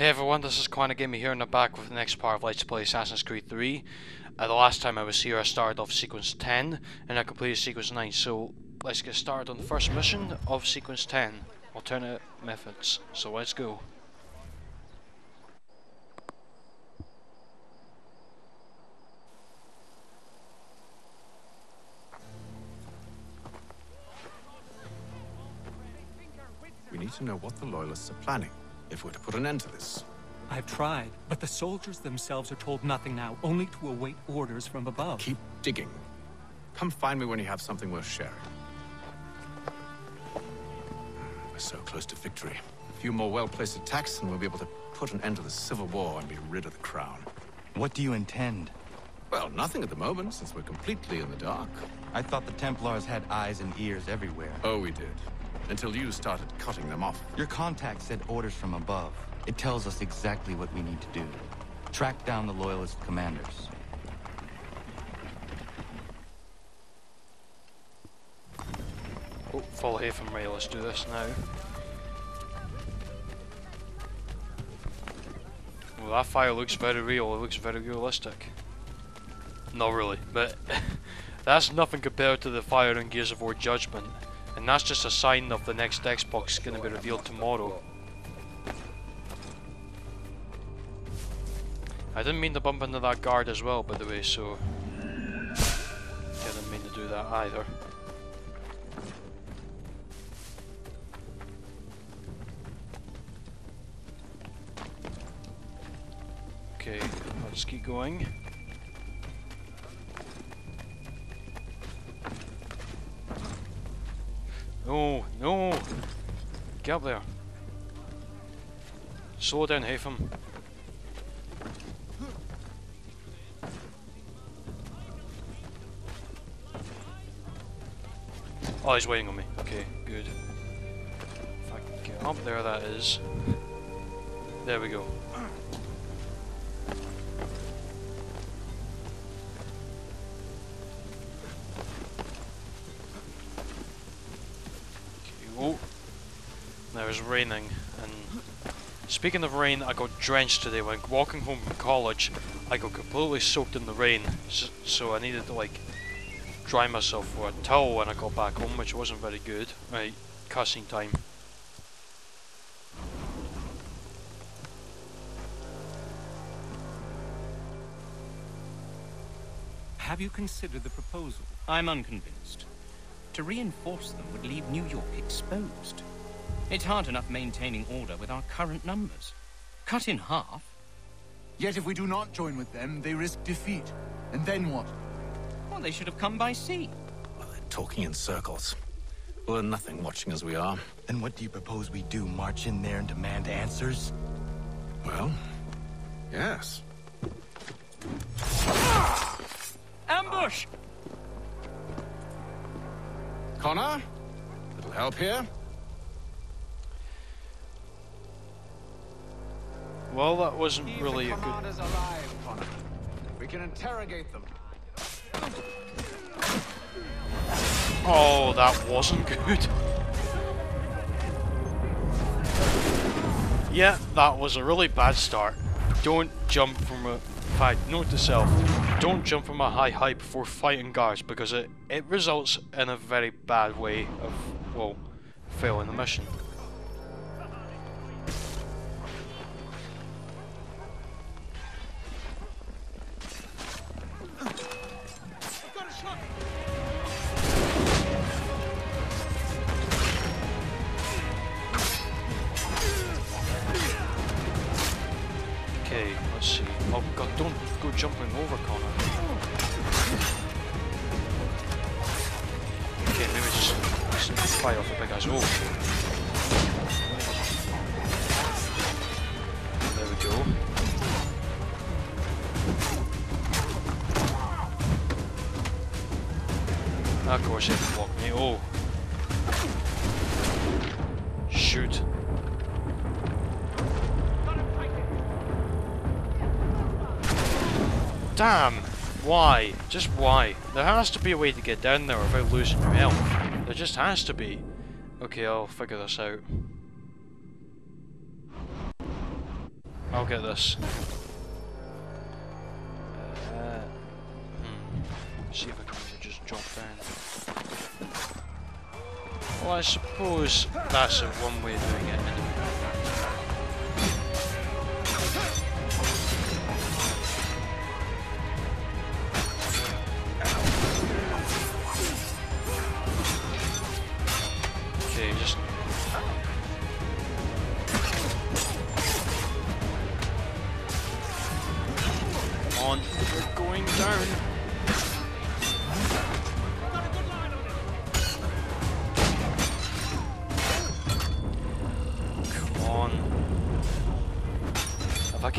Hey everyone, this is Clarinet Gamer here in the back with the next part of Let's Play Assassin's Creed 3. Uh, the last time I was here I started off sequence 10 and I completed sequence 9 so let's get started on the first mission of sequence 10. Alternate methods. So let's go. We need to know what the Loyalists are planning, if we're to put an end to this. I've tried, but the soldiers themselves are told nothing now, only to await orders from above. Keep digging. Come find me when you have something worth sharing. Hmm, we're so close to victory. A few more well-placed attacks and we'll be able to put an end to the Civil War and be rid of the Crown. What do you intend? Well, nothing at the moment, since we're completely in the dark. I thought the Templars had eyes and ears everywhere. Oh, we did. Until you started cutting them off. Your contact said orders from above. It tells us exactly what we need to do. Track down the Loyalist commanders. Oh, follow here from Ray, let's do this now. Well that fire looks very real, it looks very realistic. Not really, but that's nothing compared to the fire in Gears of War Judgment. And that's just a sign of the next Xbox going to be revealed tomorrow. I didn't mean to bump into that guard as well, by the way, so... Didn't mean to do that either. Okay, let's keep going. No, no! Get up there. Slow down, Haytham. Oh, he's waiting on me. Okay, good. If I can get up there, that is. There we go. Raining, and speaking of rain, I got drenched today. When walking home from college, I got completely soaked in the rain, so, I needed to like dry myself for a towel when I got back home, which wasn't very good. Right, cussing time. Have you considered the proposal? I'm unconvinced. To reinforce them would leave New York exposed. It's hard enough maintaining order with our current numbers. Cut in half? Yet if we do not join with them, they risk defeat. And then what? Well, they should have come by sea. Well, they're talking in circles. We'll learn nothing watching as we are. Then what do you propose we do? March in there and demand answers? Well, yes. Ambush! Connor? Little help here? Well, that wasn't really a good. Alive, Connor. We can interrogate them. Oh, that wasn't good. Yeah, that was a really bad start. Don't jump from a... Fact, note to self, don't jump from a high height before fighting guards because it, it results in a very bad way of, well, failing the mission. Of course, block me. Oh. Shoot. Damn! Why? Just why? There has to be a way to get down there without losing your health. There just has to be. Okay, I'll figure this out. I'll get this. Uh, hmm. See if I drop down. Well, I suppose that's one way of doing it Come on, we're going down.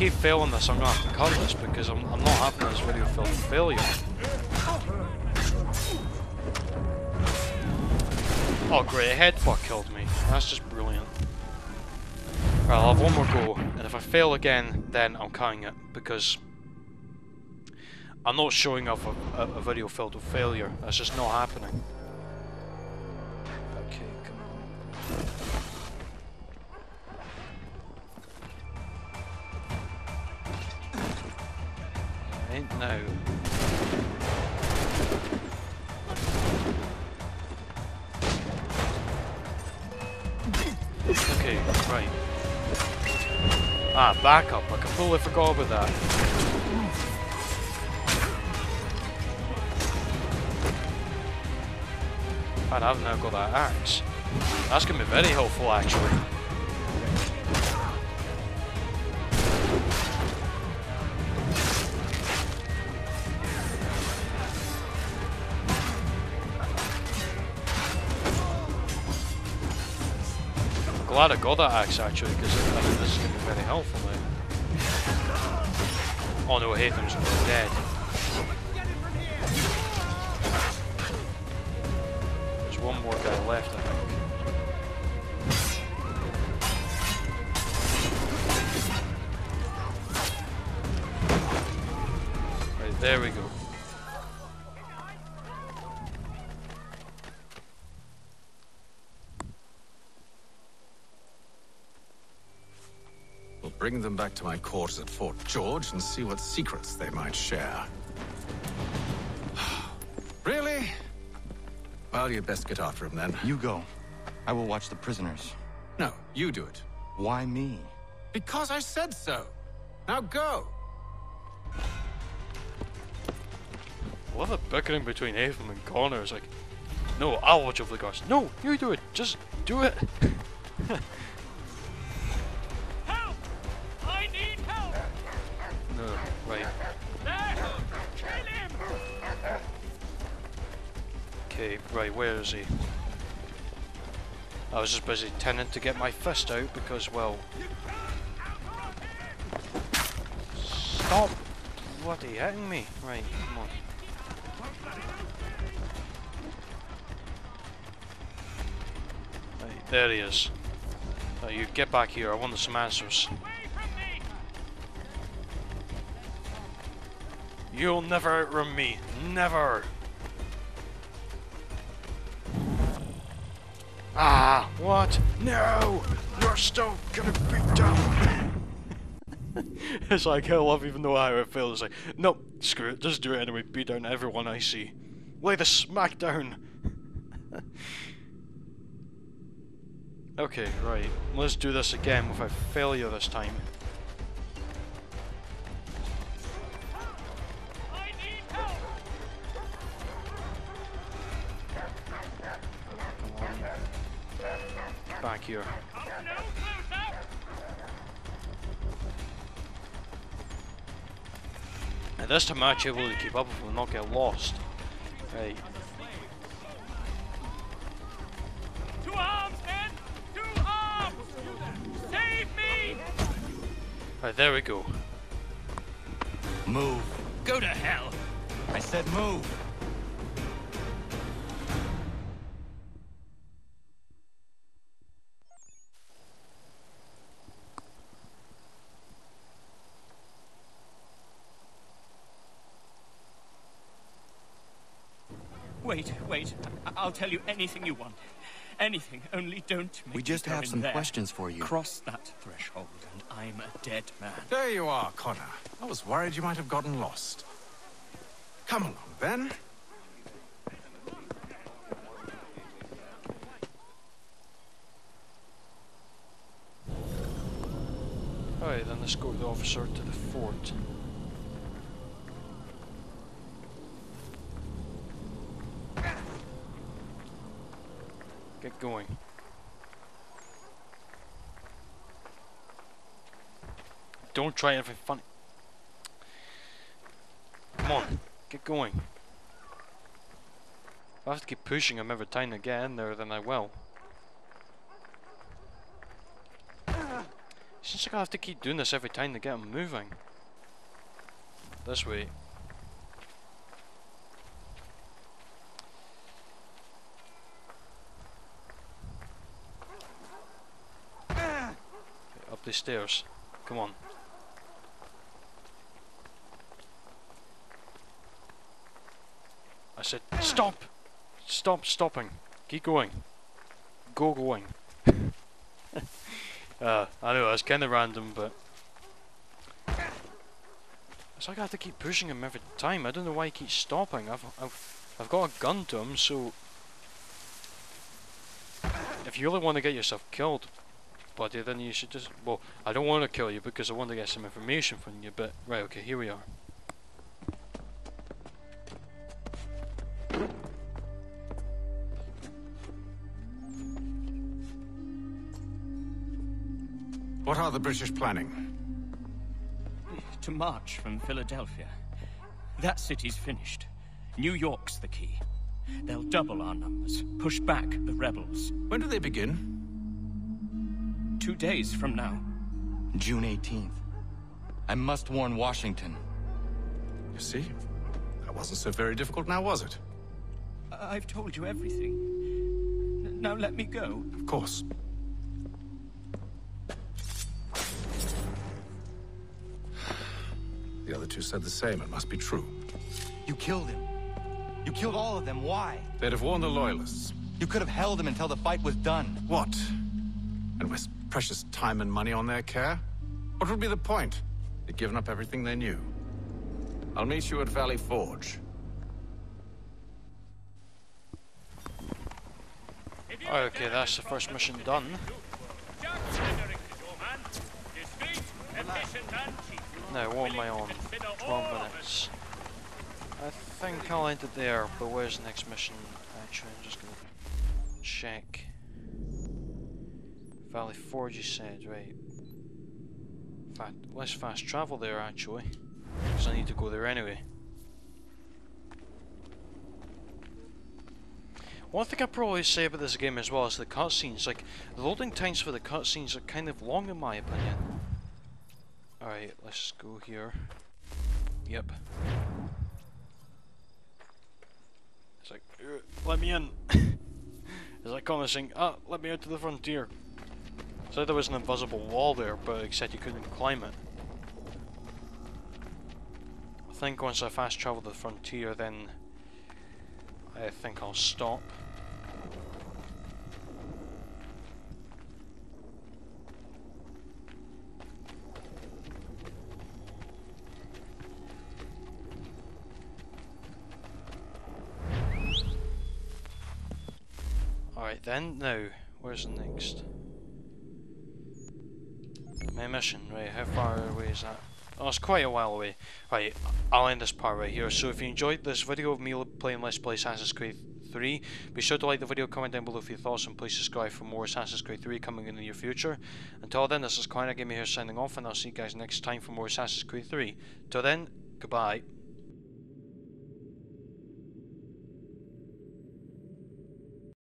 Keep failing this, I'm gonna have to cut this because I'm, I'm not having this video with failure. Oh great, a headbutt killed me. That's just brilliant. Right, I'll have one more go, and if I fail again, then I'm cutting it, because I'm not showing off a, a, a video filled with failure. That's just not happening. Right, now. Okay, right. Ah, backup. I completely forgot about that. And I've now got that axe. That's going to be very helpful, actually. Glad I got that axe, actually, because I think this is going to be very helpful now. Oh no, Haytham's dead. There's one more guy left, I think. There we go. We'll bring them back to my quarters at Fort George and see what secrets they might share. really? Well, you'd best get after him then. You go. I will watch the prisoners. No, you do it. Why me? Because I said so. Now go. I love the bickering between Haytham and Connor. It's like, no, I'll watch over the guards. No, you do it. Just do it. Okay, right, where is he? I was just busy tending to get my fist out because, well... Stop bloody hitting me! Right, come on. Right, there he is. Right, you get back here, I want some answers. You'll never outrun me! Never! Ah, what? No! You're still gonna beat down! it's like I love even though how it feels. It's like, no, screw it, just do it anyway, beat down everyone I see. Lay the smack down! okay, right. Let's do this again without failure this time. On. Back here. Come no closer! And this time I'm actually able to keep up with them and not get lost. Right. To arms, men! To arms! Save me! Right, there we go. Move. Go to hell! I said move. I'll tell you anything you want. Anything, only don't make We me just have some there. questions for you. Cross that threshold, and I'm a dead man. There you are, Connor. I was worried you might have gotten lost. Come along, then. Alright, then let's go with the officer to the fort. Get going. Don't try anything funny. Come on, get going. If I have to keep pushing him every time I get in there, then I will. Seems like I have to keep doing this every time to get him moving. This way. Okay, the stairs. Come on. I said, stop! Stop stopping. Keep going. Go going. Uh, I know, that's kind of random, but... It's like I have to keep pushing him every time. I don't know why he keeps stopping. I've, I've, I've got a gun to him, so... If you really want to get yourself killed, buddy, then you should just... Well, I don't want to kill you because I want to get some information from you, but... Right, okay, here we are. What are the British planning? To march from Philadelphia. That city's finished. New York's the key. They'll double our numbers, push back the rebels. When do they begin? Two days from now. June 18th. I must warn Washington. You see? That wasn't so very difficult now, was it? I- I've told you everything. N- Now let me go. Of course. The other two said the same. It must be true. You killed him. You killed all of them. Why? They'd have warned the Loyalists. You could have held him until the fight was done. What? Precious time and money on their care? What would be the point? They'd given up everything they knew. I'll meet you at Valley Forge. Okay, that's the first mission done. Now, what am I on? 12 minutes. I think I'll end it there, but where's the next mission? Actually, I'm just gonna check. Valley Forge, you said, right. In fact, let's fast travel there actually, because I need to go there anyway. One thing I'd probably say about this game as well is the cutscenes. Like, the loading times for the cutscenes are kind of long in my opinion. Alright, let's go here. Yep. It's like, "Uh, let me in. it's like Connor saying, ah, let me out to the frontier. So there was an invisible wall there, but except you couldn't climb it. I think once I fast travel the frontier, then I think I'll stop. Alright then, now, where's the next? My mission, right, how far away is that? Oh, it's quite a while away. Right, I'll end this part right here. So if you enjoyed this video of me playing Let's Play Assassin's Creed 3, be sure to like the video, comment down below for your thoughts, and please subscribe for more Assassin's Creed 3 coming in the near future. Until then, this is Connor Gaming here signing off, and I'll see you guys next time for more Assassin's Creed 3. Till then, goodbye.